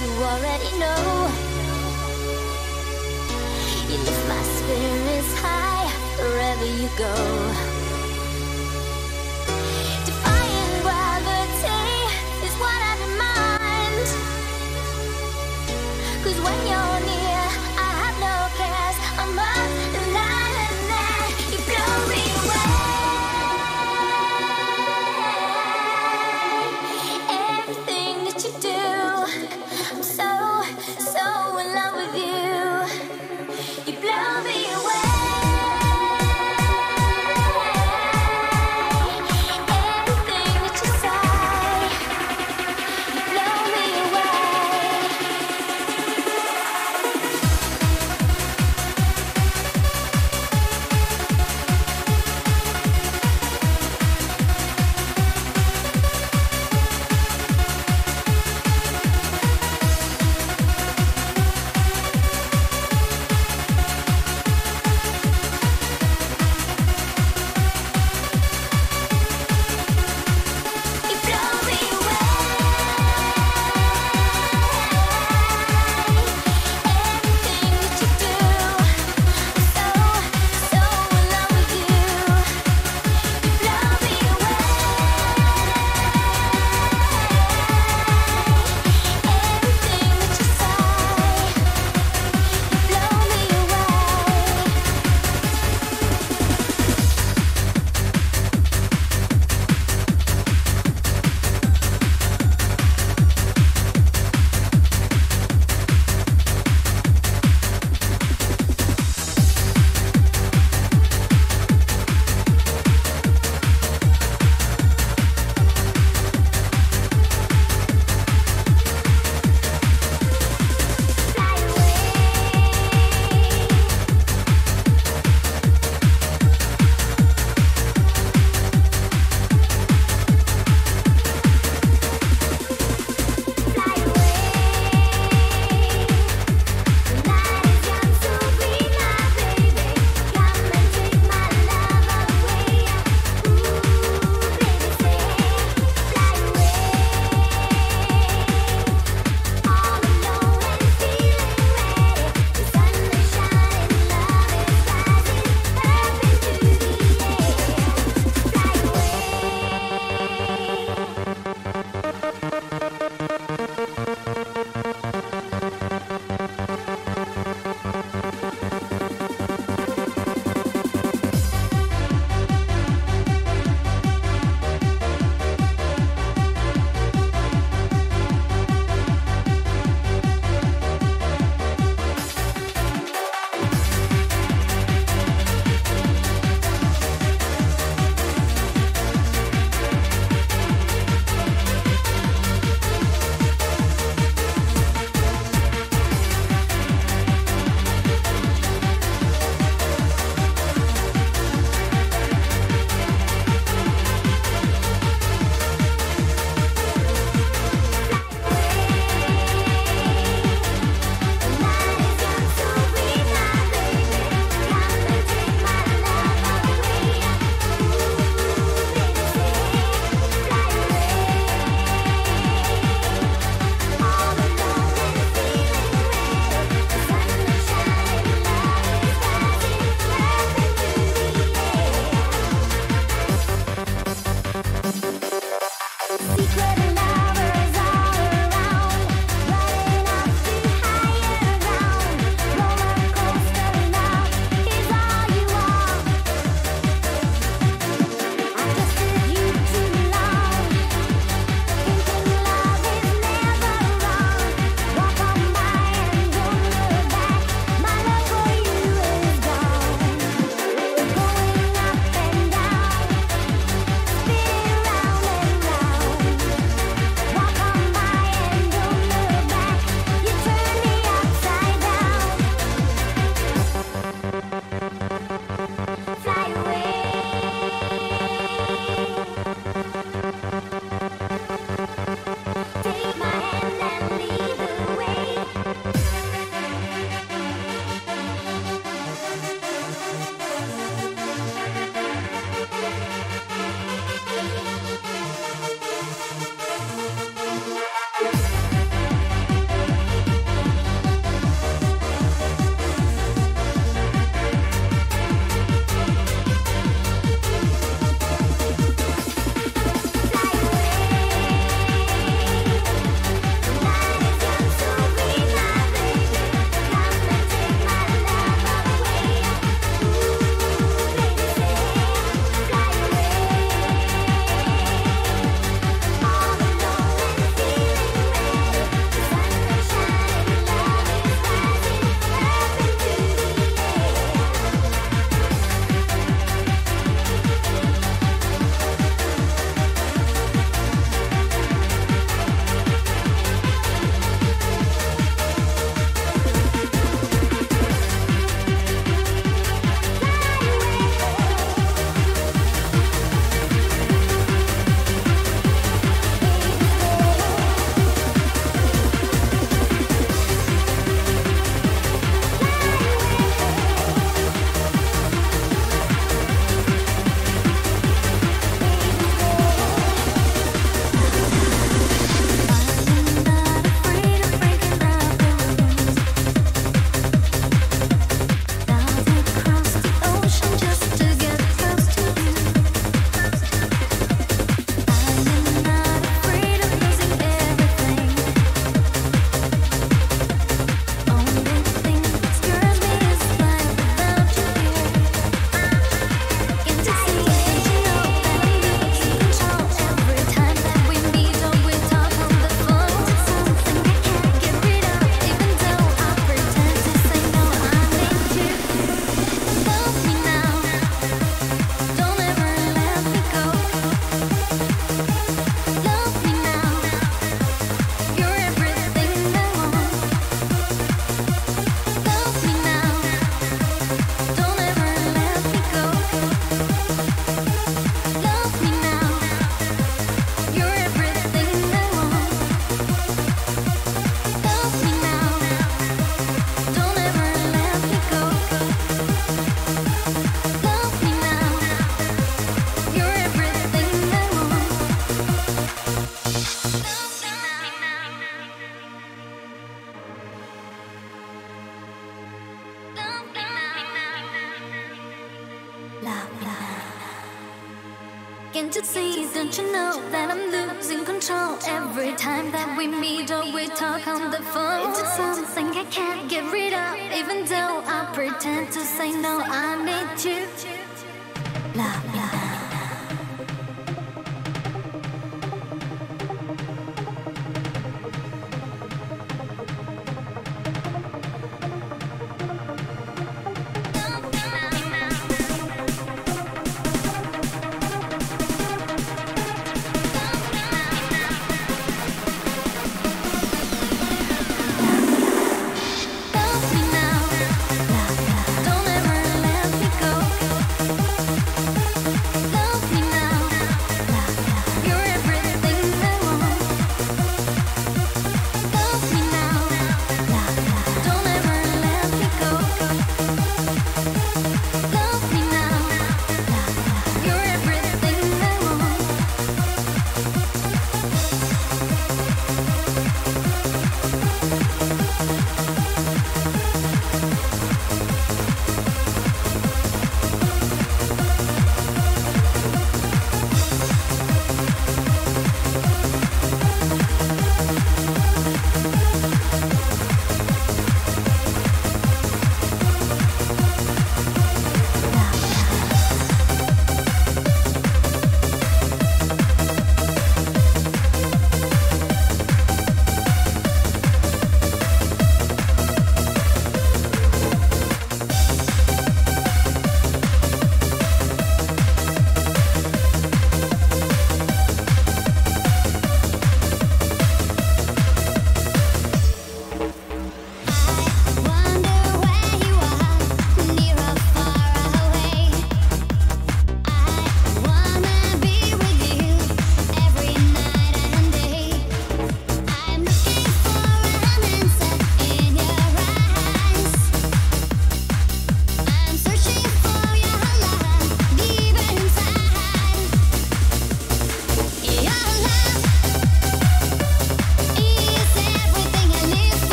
you already know. You lift my spirits high wherever you go.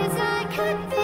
as I could be.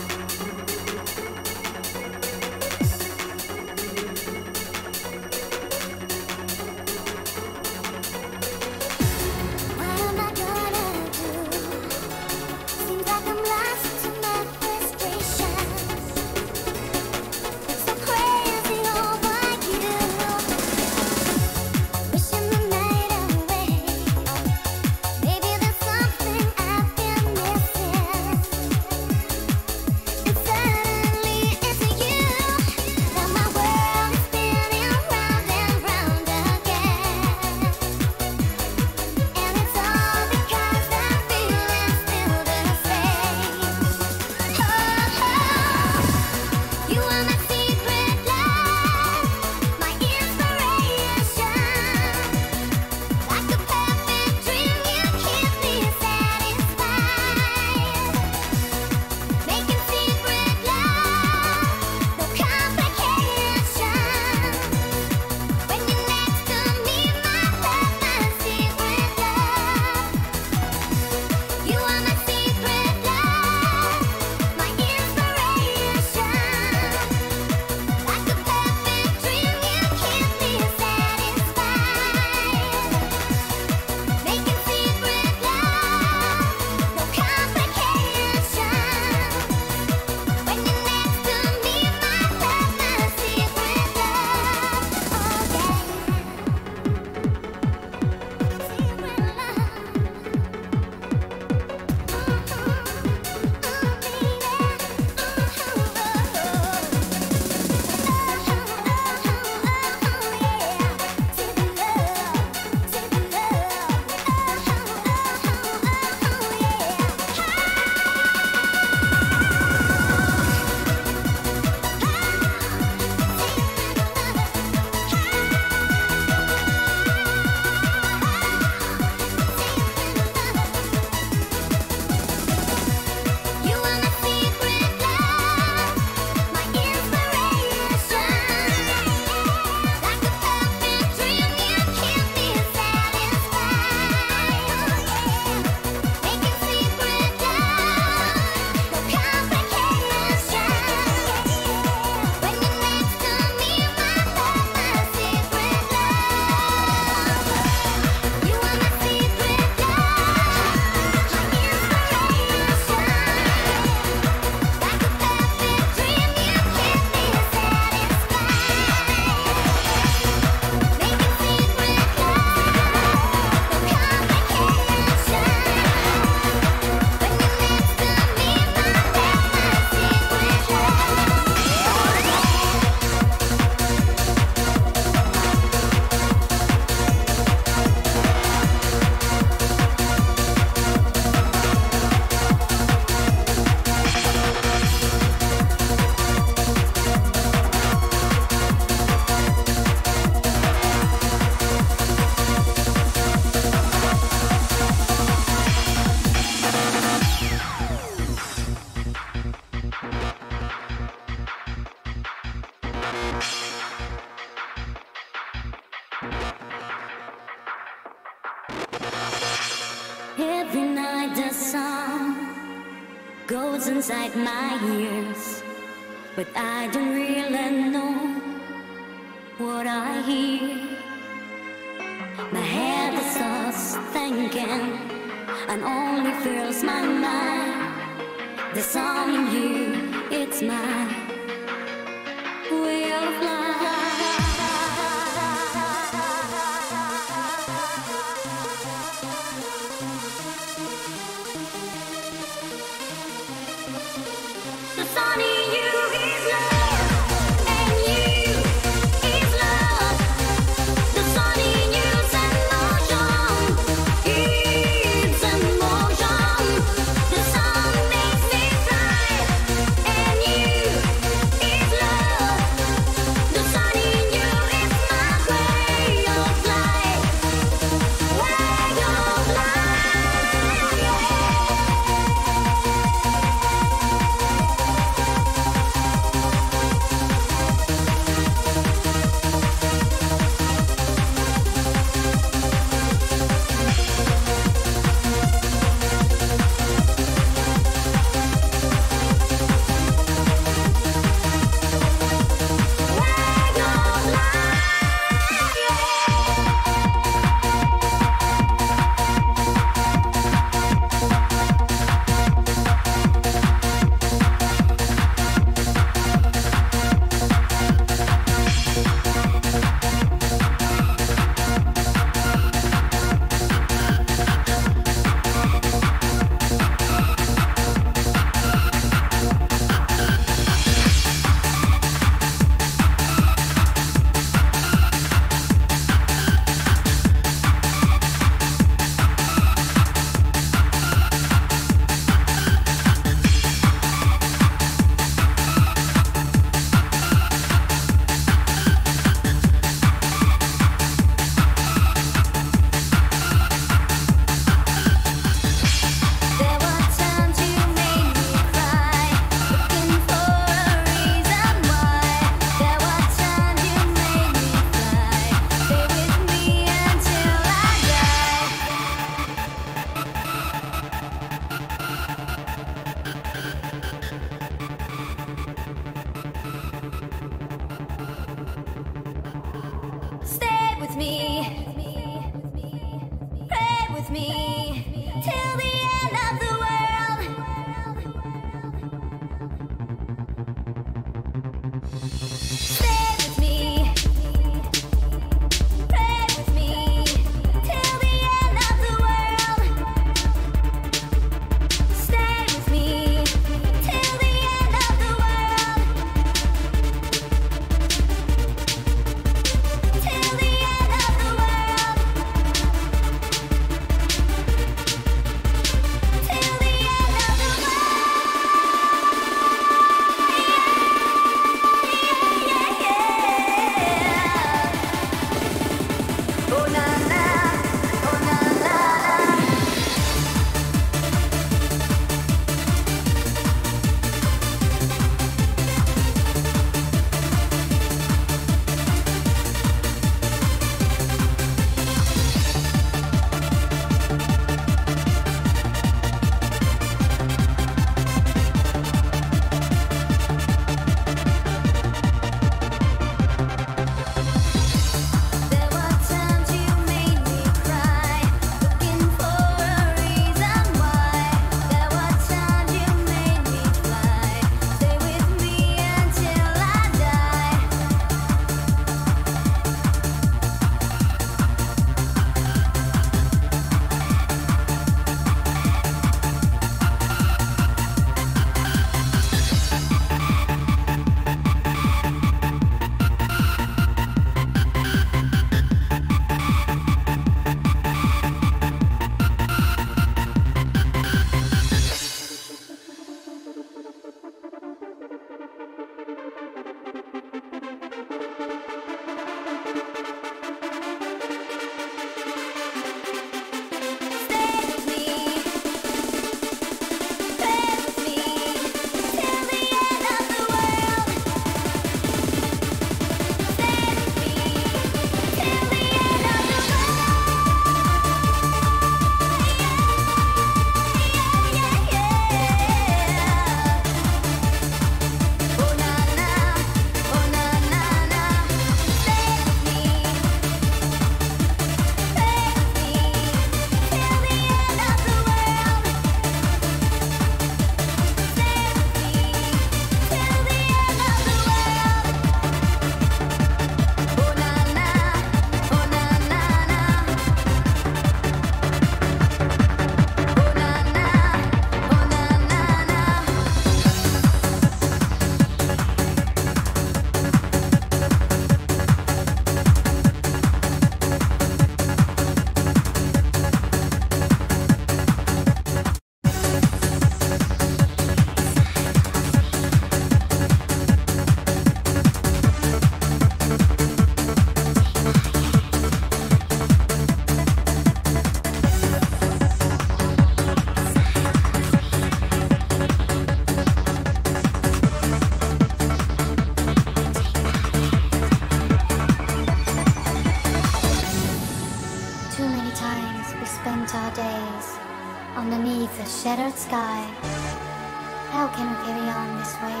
How can we carry on this way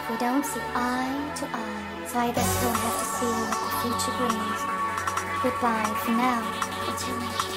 if we don't see eye to eye? So I guess we'll have to see what the future brings. Goodbye for now.